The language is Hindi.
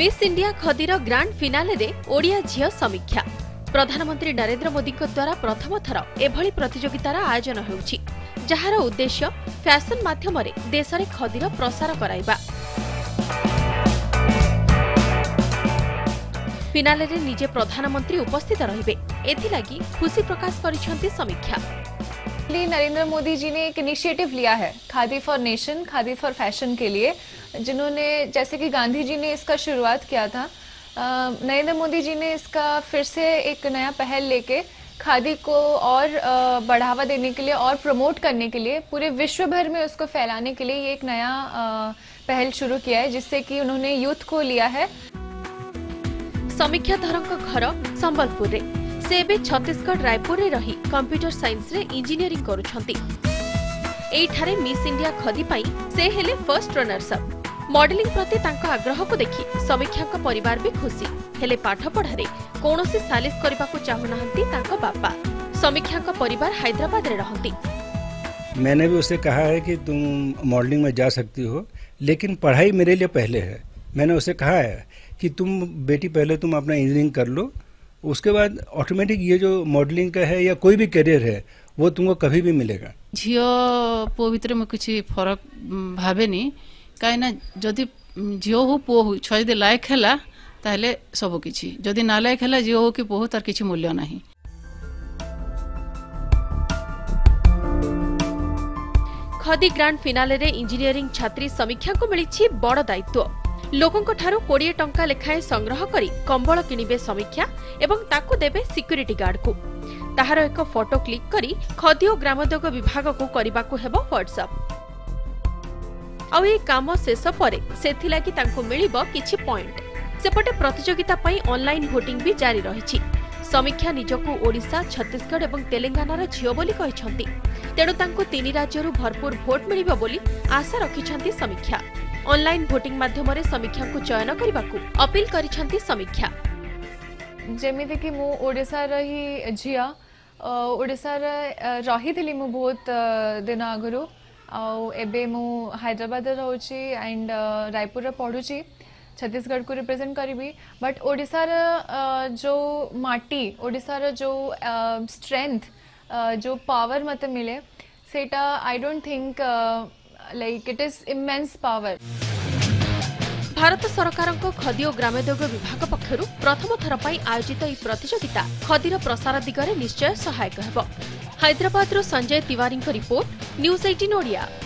ମିସ୍ ଇଣ୍ଡିଆ ଖଦିର ଗ୍ରାଣ୍ଡ ଫିନାଲେରେ ଓଡ଼ିଆ ଝିଅ ସମୀକ୍ଷା ପ୍ରଧାନମନ୍ତ୍ରୀ ନରେନ୍ଦ୍ର ମୋଦିଙ୍କ ଦ୍ୱାରା ପ୍ରଥମ ଥର ଏଭଳି ପ୍ରତିଯୋଗିତାର ଆୟୋଜନ ହେଉଛି ଯାହାର ଉଦ୍ଦେଶ୍ୟ ଫ୍ୟାଶନ୍ ମାଧ୍ୟମରେ ଦେଶରେ ଖଦିର ପ୍ରସାର କରାଇବା ଫିନାଲେରେ ନିଜେ ପ୍ରଧାନମନ୍ତ୍ରୀ ଉପସ୍ଥିତ ରହିବେ ଏଥିଲାଗି ଖୁସି ପ୍ରକାଶ କରିଛନ୍ତି ସମୀକ୍ଷା नरेंद्र मोदी जी ने एक इनिशिएटिव लिया है khadi for nation khadi for fashion के लिए जिन्होंने जैसे कि गांधी जी ने इसका शुरुआत किया था नरेंद्र मोदी जी ने इसका फिर से एक नया पहल लेके खादी को और बढ़ावा देने के लिए और प्रमोट करने के लिए पूरे विश्व भर में उसको फैलाने के लिए ये एक नया पहल शुरू किया है जिससे कि उन्होंने यूथ को लिया है समीक्षा धरों घर संबलपुर ସେ ଏବେ ଛତିଶଗଡ଼ ରାୟପୁରରେ ରହି କମ୍ପ୍ୟୁଟର ସାଇନ୍ସରେ ଇଞ୍ଜିନିୟରିଂ କରୁଛନ୍ତି ଏଇଠାରେ ମିସ୍ ଇଣ୍ଡିଆ ଖଦି ପାଇଁ ସେ ହେଲେ ଫର୍ଷ୍ଟ ରନର୍ସ ଅପ୍ ମଡେଲିଂ ପ୍ରତି ତାଙ୍କ ଆଗ୍ରହକୁ ଦେଖି ସମୀକ୍ଷାଙ୍କ ପରିବାର ବି ଖୁସି ହେଲେ ପାଠପଢ଼ାରେ କୌଣସି ସାଲିସ କରିବାକୁ ଚାହୁଁନାହାନ୍ତି ତାଙ୍କ ବାପା ସମୀକ୍ଷାଙ୍କ ପରିବାର ହାଇଦ୍ରାବାଦରେ ରହନ୍ତି मैंने भी उसे कहा है कि तुम मॉडलिंग में जा सकती हो लेकिन पढ़ाई मेरे लिए पहले है मैंने उसे कहा है कि तुम बेटी पहले तुम अपना इंजीनियरिंग कर लो उसके बाद ऑटोमेटिक ये जो मॉडलिंग का है या कोई भी करियर है वो तुमको कभी भी मिलेगा झील पुओ भितर में कुछ फरक भावे कहीं ना जदि झील हो पुओ हो छुआ जदि लायक है ताहले सब किसी जदि नालायक है झील हो कि पुओ तार किसी मूल्य ना खदी ग्रांड फिनाले रे इंजीनियरिंग छात्री समीक्षा को मिली बड़ दायित्व ଲୋକଙ୍କଠାରୁ କୋଡ଼ିଏ ଟଙ୍କା ଲେଖାଏଁ ସଂଗ୍ରହ କରି କମ୍ବଳ କିଣିବେ ସମୀକ୍ଷା ଏବଂ ତାକୁ ଦେବେ ସିକ୍ୟୁରିଟି ଗାର୍ଡକୁ ତାହାର ଏକ ଫଟୋ କ୍ଲିକ୍ କରି ଖଦି ଓ ଗ୍ରାମୋଦ୍ୟୋଗ ବିଭାଗକୁ କରିବାକୁ ହେବ ହ୍ୱାଟ୍ସଆପ୍ ଆଉ ଏହି କାମ ଶେଷ ପରେ ସେଥିଲାଗି ତାଙ୍କୁ ମିଳିବ କିଛି ପଏଣ୍ଟ ସେପଟେ ପ୍ରତିଯୋଗିତା ପାଇଁ ଅନ୍ଲାଇନ୍ ଭୋଟିଂ ବି ଜାରି ରହିଛି ସମୀକ୍ଷା ନିଜକୁ ଓଡ଼ିଶା ଛତିଶଗଡ଼ ଏବଂ ତେଲେଙ୍ଗାନାର ଝିଅ ବୋଲି କହିଛନ୍ତି ତେଣୁ ତାଙ୍କୁ ତିନି ରାଜ୍ୟରୁ ଭରପୁର ଭୋଟ୍ ମିଳିବ ବୋଲି ଆଶା ରଖିଛନ୍ତି ସମୀକ୍ଷା ଅନଲାଇନ୍ ଭୋଟିଂ ମାଧ୍ୟମରେ ସମୀକ୍ଷାଙ୍କୁ ଚୟନ କରିବାକୁ ଅପିଲ କରିଛନ୍ତି ସମୀକ୍ଷା ଯେମିତିକି ମୁଁ ଓଡ଼ିଶାର ହିଁ ଝିଅ ଓଡ଼ିଶାରେ ରହିଥିଲି ମୁଁ ବହୁତ ଦିନ ଆଗରୁ ଆଉ ଏବେ ମୁଁ ହାଇଦ୍ରାବାଦରେ ରହୁଛି ଆଣ୍ଡ ରାୟପୁରରେ ପଢ଼ୁଛି छत्तीसगढ़ को रिप्रेजेंट करी बट ओडार जो माटी ओडार जो स्ट्रेंथ जो पावर मत मिले सेटा I don't think like it is immense power Bharat ସରକାରଙ୍କ ଖଦୀ ଓ ଗ୍ରାମୋଦ୍ୟୋଗ ବିଭାଗ ପକ୍ଷରୁ ପ୍ରଥମ ଥର ପାଇଁ ଆୟୋଜିତ ଏହି ପ୍ରତିଯୋଗିତା ଖଦୀର ପ୍ରସାର ଦିଗରେ ନିଶ୍ଚୟ ସହାୟକ ହେବ ହାଇଦ୍ରାବାଦରୁ ସଞ୍ଜୟ ତିୱାରୀଙ୍କ ରିପୋର୍ଟ ନ୍ୟୁଜ୍ ଏଇଟିନ୍